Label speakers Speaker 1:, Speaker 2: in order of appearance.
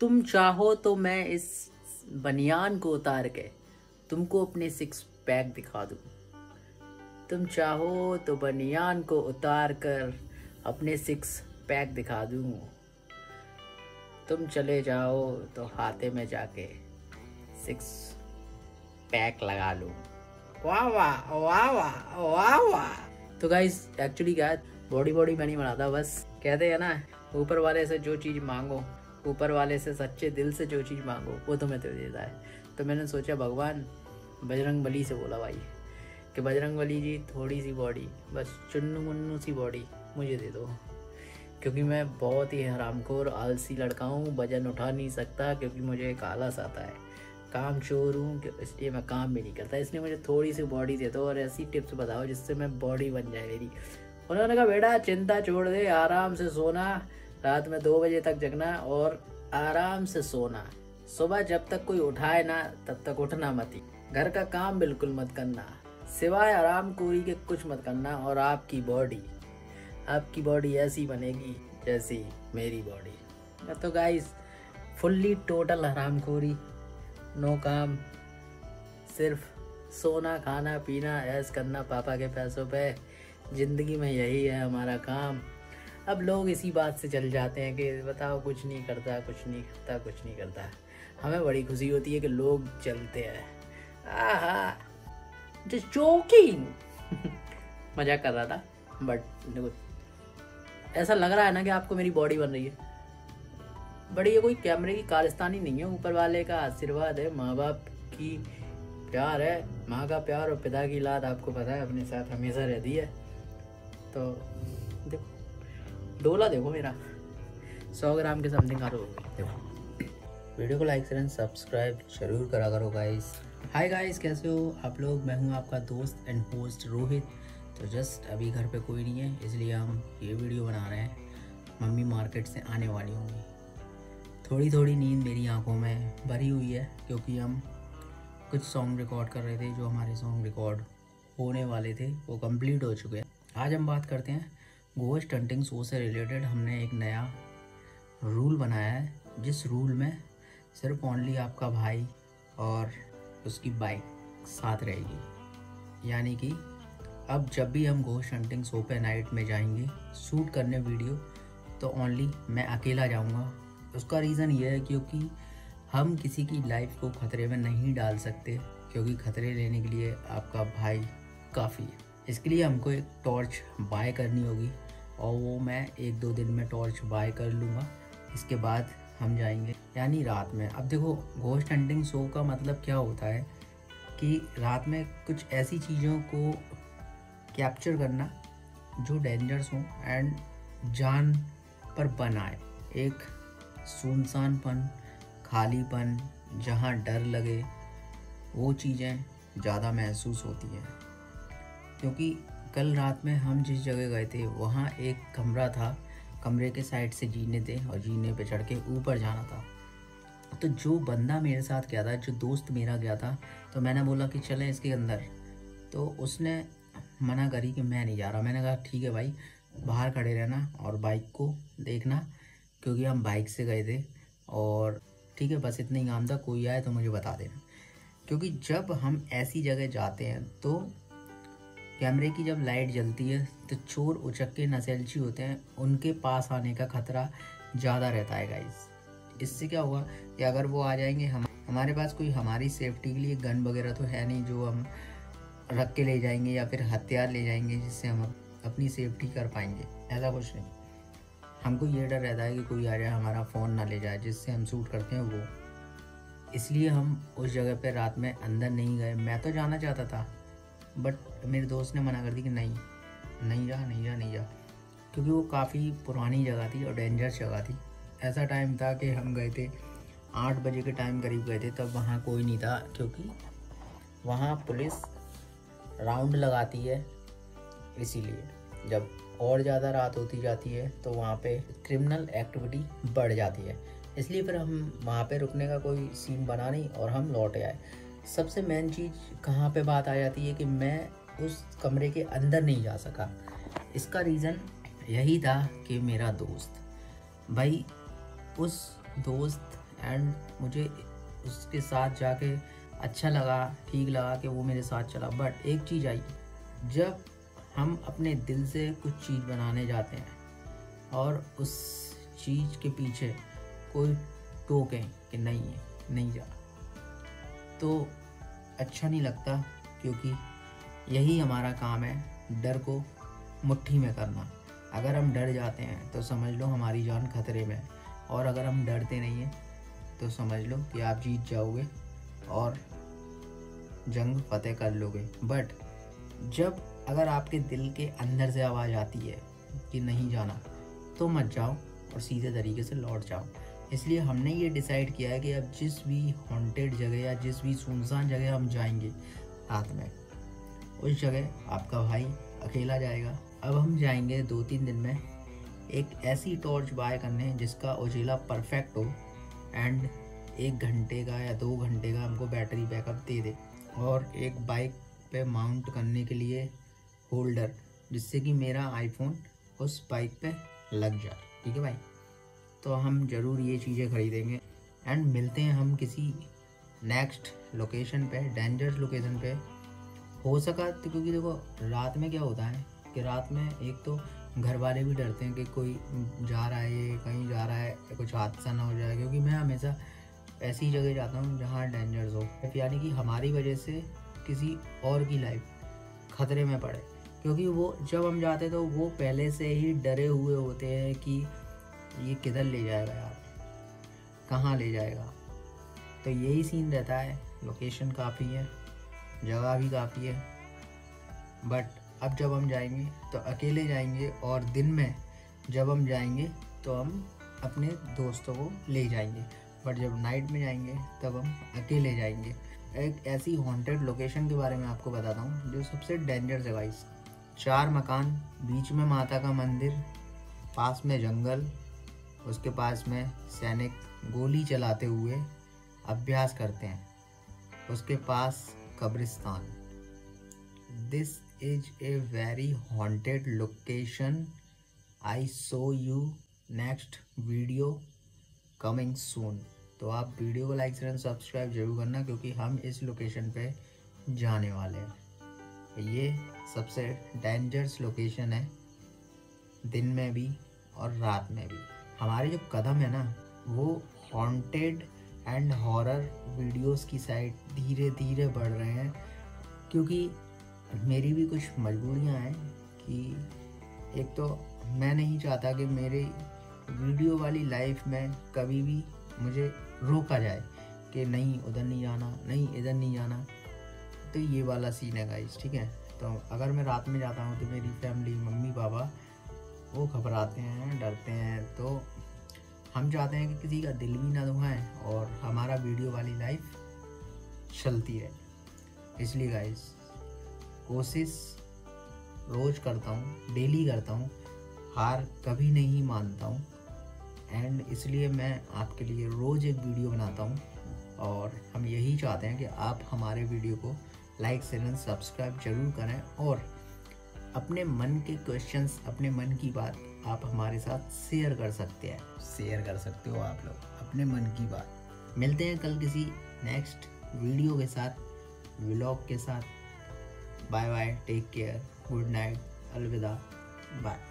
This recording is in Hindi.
Speaker 1: तुम चाहो तो मैं इस बनियान को उतार के तुमको अपने सिक्स पैक दिखा दूँ। तुम चाहो तो बनियान को उतार कर अपने सिक्स पैक दिखा दूँ। तुम चले जाओ तो हाथे में जाके सिक्स पैक लगा लूँ। वाह वाह वाह वाह वाह वाह। तो गाइस एक्चुअली क्या बॉडी बॉडी मैं नहीं बनाता, बस कहते हैं ना, ऊपर वाले से जो चीज़ मांगो ऊपर वाले से सच्चे दिल से जो चीज़ मांगो, वो तुम्हें दे देता है तो मैंने सोचा, भगवान, बजरंग बली से बोला भाई, कि बजरंग बली जी थोड़ी सी बॉडी बस चुन्नू मुन्नू सी बॉडी मुझे दे दो। क्योंकि मैं बहुत ही हरामखोर, आलसी लड़का हूँ, वज़न उठा नहीं सकता, क्योंकि मुझे एक आलस आता है। काम चोर हूँ इसलिए मैं काम भी नहीं करता। इसलिए मुझे थोड़ी सी बॉडी दे दो और ऐसी टिप्स बताओ, जिससे मैं बॉडी बन जाए मेरी। उन्होंने कहा, बेटा, चिंता छोड़ दे, आराम से सोना रात में दो बजे तक जगना और आराम से सोना। सुबह जब तक कोई उठाए ना, तब तक उठना मत। घर का काम बिल्कुल मत करना। सिवाय आराम कोरी के कुछ मत करना और आपकी बॉडी आपकी बॉडी ऐसी बनेगी जैसी मेरी बॉडी तो गाइस फुल्ली टोटल हरामखोरी नो काम। सिर्फ़ सोना, खाना, पीना ऐस करना पापा के पैसों पे। ज़िंदगी में यही है हमारा काम। अब लोग इसी बात से चल जाते हैं कि बताओ, कुछ नहीं करता, कुछ नहीं करता, कुछ नहीं करता। हमें बड़ी खुशी होती है कि लोग चलते हैं। आहा! जस्ट जोकिंग मज़ाक कर रहा था बट देखो, ऐसा लग रहा है ना कि आपको मेरी बॉडी बन रही है। बड़ी ये कोई कैमरे की कारस्तानी नहीं है, ऊपर वाले का आशीर्वाद है माँ बाप की प्यार है, माँ का प्यार और पिता की लाद आपको पता है, अपने साथ हमेशा रहती है। तो देखो डोला देखो मेरा। सौ ग्राम के समथिंग आ देखो। वीडियो को लाइक करें सब्सक्राइब ज़रूर करा करो गाइस हाय गाइस कैसे हो? आप लोग, मैं हूँ आपका दोस्त एंड होस्ट रोहित। तो जस्ट अभी घर पे कोई नहीं है, इसलिए हम ये वीडियो बना रहे हैं। मम्मी मार्केट से आने वाली होंगी थोड़ी थोड़ी नींद मेरी आँखों में भरी हुई है, क्योंकि हम कुछ सॉन्ग रिकॉर्ड कर रहे थे, जो हमारे सॉन्ग रिकॉर्ड होने वाले थे, वो कंप्लीट हो चुके हैं। आज हम बात करते हैं गोस्ट हंटिंग शो से रिलेटेड हमने एक नया रूल बनाया है, जिस रूल में सिर्फ़ ओनली आपका भाई और उसकी बाइक साथ रहेगी। यानी कि अब जब भी हम गोस्ट हंटिंग शो पे नाइट में जाएँगे शूट करने वीडियो तो ओनली मैं अकेला जाऊँगा। उसका रीज़न ये है क्योंकि हम किसी की लाइफ को ख़तरे में नहीं डाल सकते, क्योंकि ख़तरे लेने के लिए आपका भाई काफ़ी है। इसके लिए हमको एक टॉर्च बाय करनी होगी और वो मैं एक दो दिन में टॉर्च बाय कर लूँगा। इसके बाद हम जाएँगे, यानी रात में। अब देखो घोस्ट हंटिंग शो का मतलब क्या होता है कि रात में कुछ ऐसी चीज़ों को कैप्चर करना जो डेंजरस हों एंड जान पर बनाए एक सुनसानपन, खालीपन, जहाँ डर लगे, वो चीज़ें ज़्यादा महसूस होती हैं। क्योंकि कल रात में हम जिस जगह गए थे, वहाँ एक कमरा था। कमरे के साइड से जीने थे और जीने पे चढ़ के ऊपर जाना था। तो जो बंदा मेरे साथ गया था, जो दोस्त मेरा गया था तो मैंने बोला कि चलें इसके अंदर। तो उसने मना करी कि मैं नहीं जा रहा। मैंने कहा, ठीक है भाई, बाहर खड़े रहना और बाइक को देखना, क्योंकि हम बाइक से गए थे और ठीक है, बस इतना ही काम था, कोई आए तो मुझे बता देना। क्योंकि जब हम ऐसी जगह जाते हैं तो कैमरे की जब लाइट जलती है तो चोर उचक के नसेलची होते हैं। उनके पास आने का खतरा ज़्यादा रहता है गाइस इससे क्या हुआ कि अगर वो आ जाएँगे, हम, हमारे पास कोई हमारी सेफ्टी के लिए गन वगैरह तो है नहीं, जो हम रख के ले जाएँगे या फिर हथियार ले जाएँगे, जिससे हम अपनी सेफ्टी कर पाएँगे। ऐसा कुछ नहीं। हमको ये डर रहता है कि कोई आ जाए, हमारा फ़ोन ना ले जाए, जिससे हम शूट करते हैं वो। इसलिए हम उस जगह पे रात में अंदर नहीं गए। मैं तो जाना चाहता था। बट मेरे दोस्त ने मना कर दी कि नहीं नहीं जा नहीं जा नहीं जा। क्योंकि वो काफ़ी पुरानी जगह थी और डेंजरस जगह थी। ऐसा टाइम था कि हम गए थे, आठ बजे के टाइम करीब गए थे, तब वहाँ कोई नहीं था क्योंकि वहाँ पुलिस राउंड लगाती है, इसीलिए। जब और ज़्यादा रात होती जाती है तो वहाँ पे क्रिमिनल एक्टिविटी बढ़ जाती है। इसलिए फिर हम वहाँ पे रुकने का कोई सीन बना नहीं और हम लौट आए। सबसे मेन चीज़ कहाँ पे बात आ जाती है कि मैं उस कमरे के अंदर नहीं जा सका। इसका रीज़न यही था कि मेरा दोस्त। भाई, उस दोस्त एंड मुझे उसके साथ जाके अच्छा लगा, ठीक लगा कि वो मेरे साथ चला। बट एक चीज़ आई, जब हम अपने दिल से कुछ चीज़ बनाने जाते हैं और उस चीज़ के पीछे कोई टोकें कि नहीं है, नहीं जा तो अच्छा नहीं लगता क्योंकि यही हमारा काम है, डर को मुट्ठी में करना। अगर हम डर जाते हैं तो समझ लो हमारी जान खतरे में और अगर हम डरते नहीं हैं तो समझ लो कि आप जीत जाओगे और जंग फतेह कर लोगे। बट जब अगर आपके दिल के अंदर से आवाज़ आती है कि नहीं जाना तो मत जाओ और सीधे तरीके से लौट जाओ। इसलिए हमने ये डिसाइड किया है कि अब जिस भी हॉन्टेड जगह या जिस भी सुनसान जगह हम जाएँगे रात में, उस जगह आपका भाई अकेला जाएगा। अब हम जाएँगे दो तीन दिन में एक ऐसी टॉर्च बाय करने जिसका उजेला परफेक्ट हो एंड एक घंटे का या दो घंटे का हमको बैटरी बैकअप दे दे और एक बाइक पे माउंट करने के लिए होल्डर जिससे कि मेरा आईफोन उस बाइक पे लग जाए। ठीक है भाई? तो हम ज़रूर ये चीज़ें ख़रीदेंगे। एंड मिलते हैं हम किसी नेक्स्ट लोकेशन पे डेंजरस लोकेशन पे। हो सका तो क्योंकि देखो, रात में क्या होता है कि रात में एक तो घर वाले भी डरते हैं कि कोई जा रहा है, कहीं जा रहा है, कुछ हादसा ना हो जाए। क्योंकि मैं हमेशा ऐसी जगह जाता हूँ जहाँ डेंजर्स हो। यानी कि हमारी वजह से किसी और की लाइफ खतरे में पड़े। क्योंकि वो जब हम जाते तो वो पहले से ही डरे हुए होते हैं कि ये किधर ले जाएगा यार? कहाँ ले जाएगा? तो यही सीन रहता है। लोकेशन काफ़ी है। जगह भी काफ़ी है। बट अब जब हम जाएँगे तो अकेले जाएँगे और दिन में जब हम जाएँगे तो हम अपने दोस्तों को ले जाएँगे। बट जब नाइट में जाएँगे, तब हम अकेले जाएँगे। एक ऐसी हॉन्टेड लोकेशन के बारे में आपको बताता हूँ, जो सबसे डेंजर जगह चार मकान, बीच में माता का मंदिर, पास में जंगल उसके पास में सैनिक गोली चलाते हुए अभ्यास करते हैं। उसके पास कब्रिस्तान। This is a very haunted location I so you next video coming soon तो आप वीडियो को लाइक शेयर सब्सक्राइब ज़रूर करना, क्योंकि हम इस लोकेशन पे जाने वाले हैं। ये सबसे डेंजरस लोकेशन है दिन में भी और रात में भी। हमारे जो कदम है ना, वो हॉन्टेड एंड हॉरर वीडियोस की साइड धीरे धीरे बढ़ रहे हैं। क्योंकि मेरी भी कुछ मजबूरियाँ हैं कि एक तो मैं नहीं चाहता कि मेरे वीडियो वाली लाइफ में कभी भी मुझे रोका जाए कि नहीं, उधर नहीं जाना, नहीं, इधर नहीं जाना। तो ये वाला सीन है गाइस ठीक है? तो अगर मैं रात में जाता हूँ तो मेरी फैमिली मम्मी, पापा वो घबराते हैं, डरते हैं तो हम चाहते हैं कि किसी का दिल भी ना दुखाएँ और हमारा वीडियो वाली लाइफ चलती रहे। इसलिए गाइस कोशिश रोज करता हूँ डेली करता हूँ, हार कभी नहीं मानता हूँ। एंड इसलिए मैं आपके लिए रोज़ एक वीडियो बनाता हूँ और हम यही चाहते हैं कि आप हमारे वीडियो को लाइक शेयर एंड सब्सक्राइब ज़रूर करें और अपने मन के क्वेश्चंस अपने मन की बात आप हमारे साथ शेयर कर सकते हैं। शेयर कर सकते हो आप लोग अपने मन की बात। मिलते हैं कल किसी नेक्स्ट वीडियो के साथ व्लॉग के साथ। Bye bye take care good night अलविदा बाय